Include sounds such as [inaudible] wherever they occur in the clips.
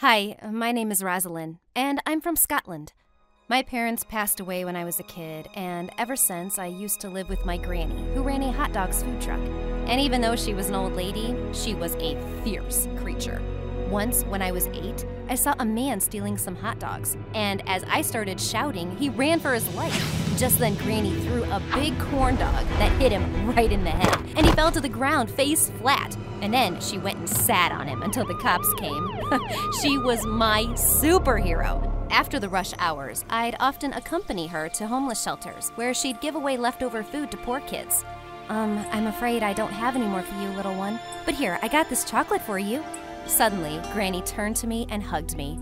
Hi, my name is Rosalind, and I'm from Scotland. My parents passed away when I was a kid, and ever since I used to live with my granny, who ran a hot dogs food truck. And even though she was an old lady, she was a fierce creature. Once, when I was eight, I saw a man stealing some hot dogs, and as I started shouting, he ran for his life. Just then, Granny threw a big corn dog that hit him right in the head, and he fell to the ground face flat. And then she went and sat on him until the cops came. [laughs] she was my superhero. After the rush hours, I'd often accompany her to homeless shelters where she'd give away leftover food to poor kids. Um, I'm afraid I don't have any more for you, little one. But here, I got this chocolate for you. Suddenly, Granny turned to me and hugged me.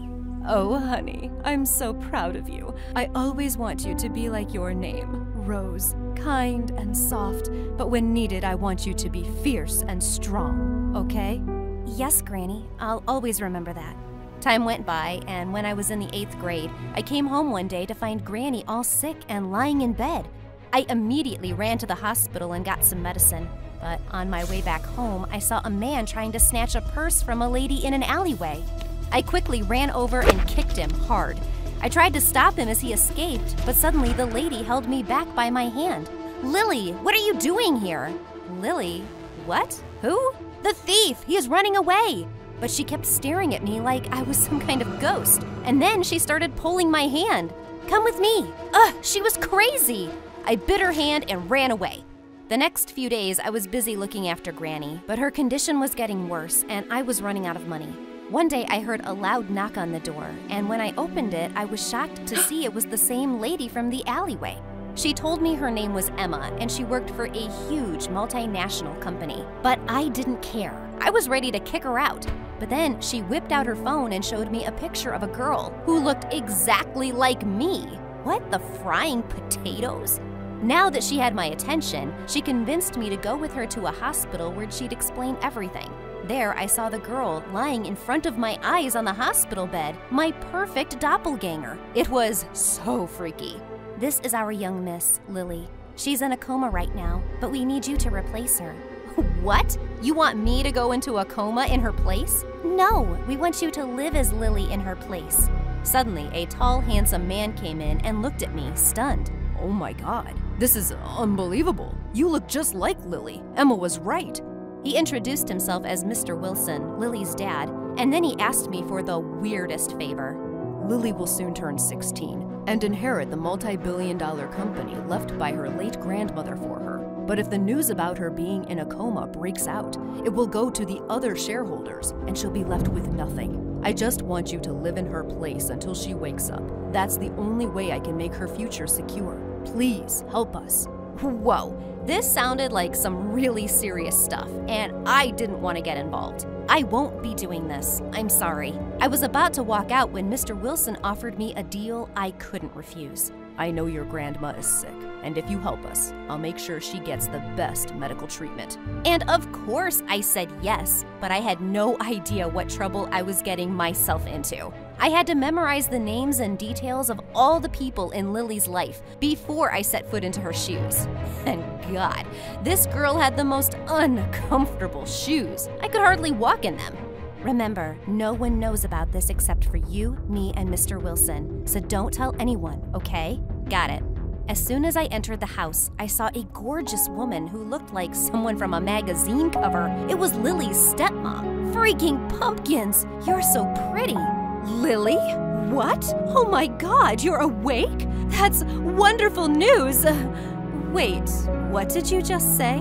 Oh, honey, I'm so proud of you. I always want you to be like your name, Rose, kind and soft, but when needed, I want you to be fierce and strong, okay? Yes, Granny, I'll always remember that. Time went by, and when I was in the eighth grade, I came home one day to find Granny all sick and lying in bed. I immediately ran to the hospital and got some medicine. But on my way back home, I saw a man trying to snatch a purse from a lady in an alleyway. I quickly ran over and kicked him hard. I tried to stop him as he escaped, but suddenly the lady held me back by my hand. Lily, what are you doing here? Lily? What? Who? The thief! He is running away! But she kept staring at me like I was [laughs] some kind of ghost. And then she started pulling my hand. Come with me. Ugh, she was crazy. I bit her hand and ran away. The next few days, I was busy looking after Granny, but her condition was getting worse and I was running out of money. One day, I heard a loud knock on the door, and when I opened it, I was shocked to see it was the same lady from the alleyway. She told me her name was Emma and she worked for a huge multinational company. But I didn't care. I was ready to kick her out. But then she whipped out her phone and showed me a picture of a girl who looked exactly like me. What, the frying potatoes? Now that she had my attention, she convinced me to go with her to a hospital where she'd explain everything. There, I saw the girl lying in front of my eyes on the hospital bed, my perfect doppelganger. It was so freaky. This is our young miss, Lily. She's in a coma right now, but we need you to replace her. [laughs] What? You want me to go into a coma in her place? No, we want you to live as Lily in her place. Suddenly, a tall, handsome man came in and looked at me, stunned. Oh my god, this is unbelievable. You look just like Lily. Emma was right. He introduced himself as Mr. Wilson, Lily's dad, and then he asked me for the weirdest favor. Lily will soon turn 16 and inherit the multi billion dollar company left by her late grandmother for her. But if the news about her being in a coma breaks out, it will go to the other shareholders and she'll be left with nothing. I just want you to live in her place until she wakes up. That's the only way I can make her future secure. Please help us. Whoa, this sounded like some really serious stuff, and I didn't want to get involved. I won't be doing this. I'm sorry. I was about to walk out when Mr. Wilson offered me a deal I couldn't refuse. I know your grandma is sick, and if you help us, I'll make sure she gets the best medical treatment. And of course, I said yes, but I had no idea what trouble I was getting myself into. I had to memorize the names and details of all the people in Lily's life before I set foot into her shoes. [laughs] And God, this girl had the most uncomfortable shoes. I could hardly walk in them. Remember, no one knows about this except for you, me, and Mr. Wilson, so don't tell anyone, okay? Got it. As soon as I entered the house, I saw a gorgeous woman who looked like someone from a magazine cover. It was Lily's stepmom. Freaking pumpkins! You're so pretty. Lily? What? Oh my god, you're awake? That's wonderful news! Wait, what did you just say?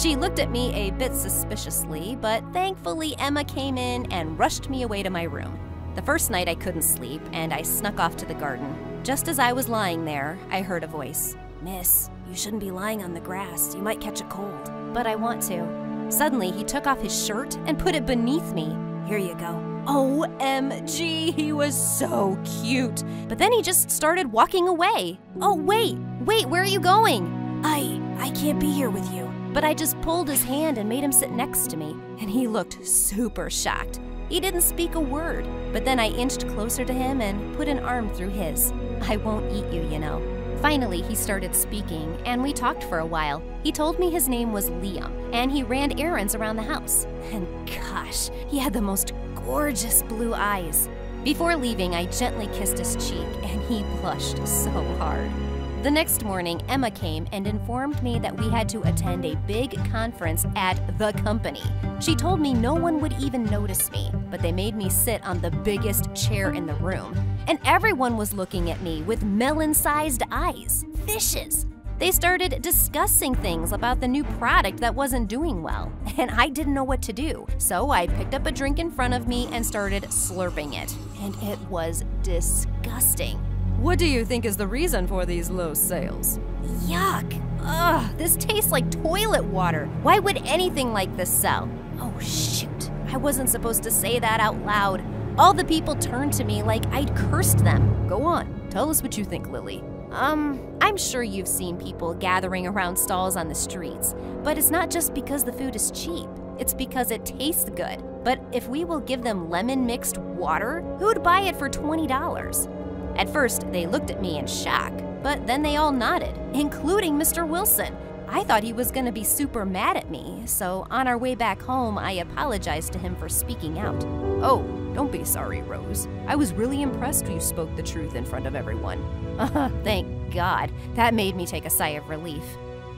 She looked at me a bit suspiciously, but thankfully Emma came in and rushed me away to my room. The first night I couldn't sleep, and I snuck off to the garden. Just as I was lying there, I heard a voice Miss, you shouldn't be lying on the grass. You might catch a cold. But I want to. Suddenly, he took off his shirt and put it beneath me. Here you go. OMG, he was so cute. But then he just started walking away. Oh, wait, wait, where are you going? I, I can't be here with you but I just pulled his hand and made him sit next to me, and he looked super shocked. He didn't speak a word, but then I inched closer to him and put an arm through his. I won't eat you, you know. Finally, he started speaking, and we talked for a while. He told me his name was Liam, and he ran errands around the house. And gosh, he had the most gorgeous blue eyes. Before leaving, I gently kissed his cheek, and he blushed so hard. The next morning, Emma came and informed me that we had to attend a big conference at the company. She told me no one would even notice me, but they made me sit on the biggest chair in the room. And everyone was looking at me with melon sized eyes. Fishes! They started discussing things about the new product that wasn't doing well, [laughs] and I didn't know what to do. So I picked up a drink in front of me and started slurping it. And it was disgusting. What do you think is the reason for these low sales? Yuck! Ugh, this tastes like toilet water. Why would anything like this sell? Oh, shoot. I wasn't supposed to say that out loud. All the people turned to me like I'd cursed them. Go on, tell us what you think, Lily. Um, I'm sure you've seen people gathering around stalls on the streets, but it's not just because the food is cheap. It's because it tastes good. But if we will give them lemon mixed water, who'd buy it for $20? At first, they looked at me in shock, but then they all nodded, including Mr. Wilson. I thought he was going to be super mad at me, so on our way back home, I apologized to him for speaking out. Oh, don't be sorry, Rose. I was really impressed you spoke the truth in front of everyone. [laughs] Thank God. That made me take a sigh of relief.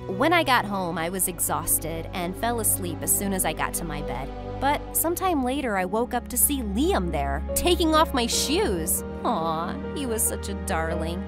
When I got home, I was exhausted and fell asleep as soon as I got to my bed. But sometime later, I woke up to see Liam there, taking off my shoes. Aw, he was such a darling.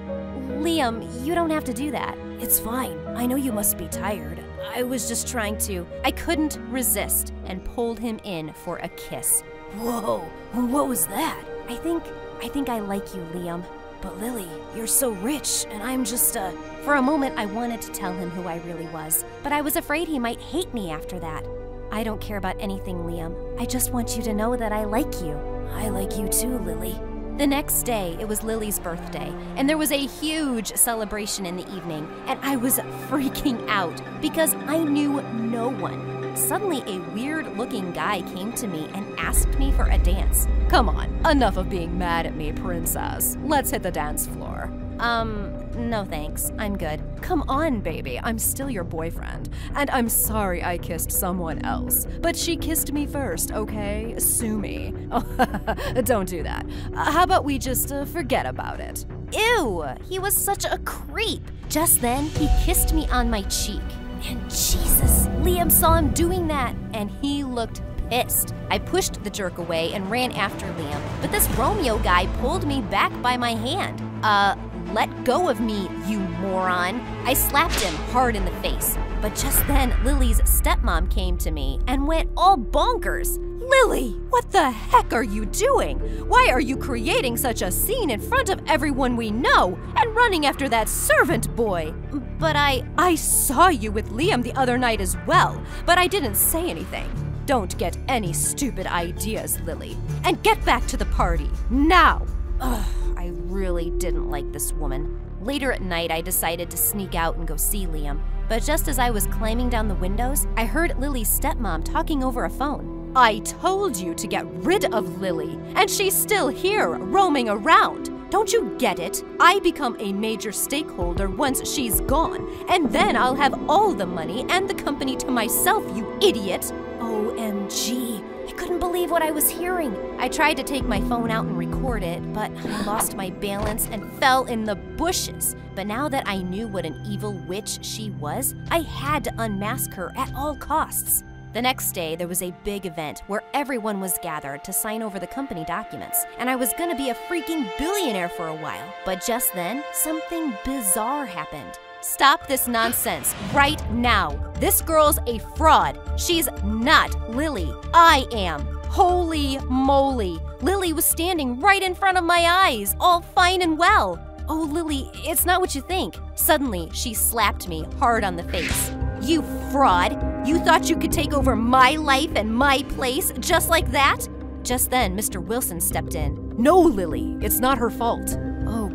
Liam, you don't have to do that. It's fine. I know you must be tired. I was just trying to. I couldn't resist and pulled him in for a kiss. Whoa, what was that? I think, I think I like you, Liam. But Lily, you're so rich, and I'm just a. For a moment, I wanted to tell him who I really was, but I was afraid he might hate me after that. I don't care about anything, Liam. I just want you to know that I like you. I like you too, Lily. The next day, it was Lily's birthday, and there was a huge celebration in the evening, and I was freaking out because I knew no one. Suddenly, a weird looking guy came to me and asked me for a dance. Come on, enough of being mad at me, princess. Let's hit the dance floor. Um, no thanks. I'm good. Come on, baby. I'm still your boyfriend. And I'm sorry I kissed someone else. But she kissed me first, okay? Sue me. Oh, [laughs] don't do that. Uh, how about we just uh, forget about it? Ew! He was such a creep. Just then, he kissed me on my cheek. And Jesus, Liam saw him doing that, and he looked pissed. I pushed the jerk away and ran after Liam, but this Romeo guy pulled me back by my hand. Uh, let go of me, you moron. I slapped him hard in the face. But just then, Lily's stepmom came to me and went all bonkers. Lily, what the heck are you doing? Why are you creating such a scene in front of everyone we know and running after that servant boy? But I. I saw you with Liam the other night as well, but I didn't say anything. Don't get any stupid ideas, Lily. And get back to the party, now! Ugh, I really didn't like this woman. Later at night, I decided to sneak out and go see Liam. But just as I was climbing down the windows, I heard Lily's stepmom talking over a phone. I told you to get rid of Lily, and she's still here, roaming around. Don't you get it? I become a major stakeholder once she's gone, and then I'll have all the money and the company to myself, you idiot. OMG. I couldn't believe what I was hearing. I tried to take my phone out and record it, but I lost my balance and fell in the bushes. But now that I knew what an evil witch she was, I had to unmask her at all costs. The next day, there was a big event where everyone was gathered to sign over the company documents, and I was gonna be a freaking billionaire for a while. But just then, something bizarre happened. Stop this nonsense right now. This girl's a fraud. She's not Lily. I am. Holy moly. Lily was standing right in front of my eyes, all fine and well. Oh, Lily, it's not what you think. Suddenly, she slapped me hard on the face. You fraud! You thought you could take over my life and my place just like that? Just then, Mr. Wilson stepped in. No, Lily, it's not her fault.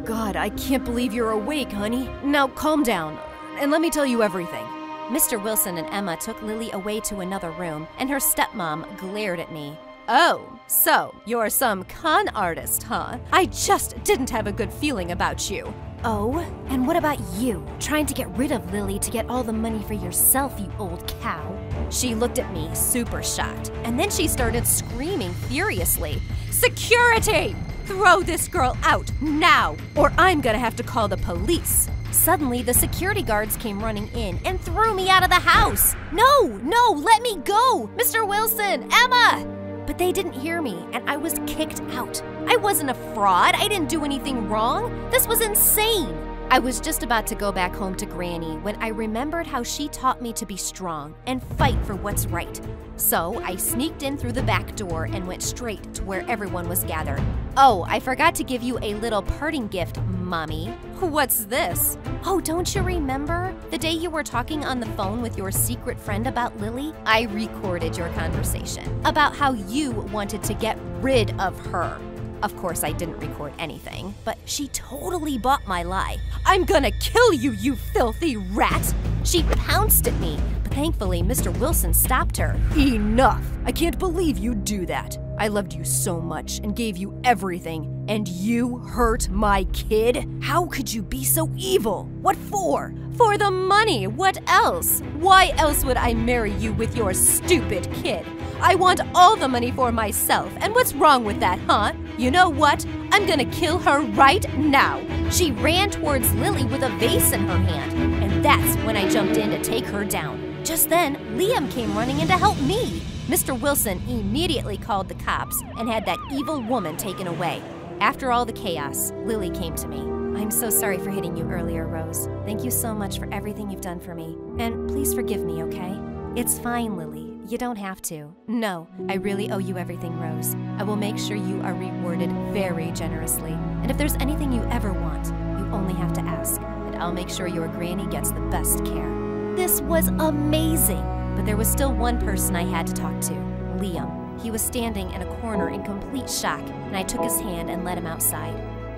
God, I can't believe you're awake, honey. Now calm down, and let me tell you everything. Mr. Wilson and Emma took Lily away to another room, and her stepmom glared at me. Oh, so you're some con artist, huh? I just didn't have a good feeling about you. Oh, and what about you? Trying to get rid of Lily to get all the money for yourself, you old cow. She looked at me, super shocked, and then she started screaming furiously Security! Throw this girl out now, or I'm gonna have to call the police. Suddenly, the security guards came running in and threw me out of the house. No, no, let me go! Mr. Wilson, Emma! But they didn't hear me, and I was kicked out. I wasn't a fraud, I didn't do anything wrong. This was insane. I was just about to go back home to Granny when I remembered how she taught me to be strong and fight for what's right. So I sneaked in through the back door and went straight to where everyone was gathered. Oh, I forgot to give you a little parting gift, Mommy. What's this? Oh, don't you remember? The day you were talking on the phone with your secret friend about Lily? I recorded your conversation about how you wanted to get rid of her. Of course, I didn't record anything, but she totally bought my lie. I'm gonna kill you, you filthy rat! She pounced at me, but thankfully, Mr. Wilson stopped her. Enough! I can't believe you'd do that. I loved you so much and gave you everything, and you hurt my kid? How could you be so evil? What for? For the money, what else? Why else would I marry you with your stupid kid? I want all the money for myself, and what's wrong with that, huh? You know what? I'm gonna kill her right now. She ran towards Lily with a vase in her hand, and that's when I jumped in to take her down. Just then, Liam came running in to help me. Mr. Wilson immediately called the cops and had that evil woman taken away. After all the chaos, Lily came to me. I'm so sorry for hitting you earlier, Rose. Thank you so much for everything you've done for me. And please forgive me, okay? It's fine, Lily. You don't have to. No, I really owe you everything, Rose. I will make sure you are rewarded very generously. And if there's anything you ever want, you only have to ask, and I'll make sure your granny gets the best care. This was amazing! But there was still one person I had to talk to Liam. He was standing in a corner in complete shock, and I took his hand and led him outside.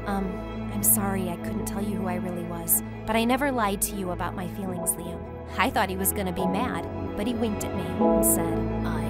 Um, I'm sorry I couldn't tell you who I really was, but I never lied to you about my feelings, Liam. I thought he was gonna be mad, but he winked at me and said, I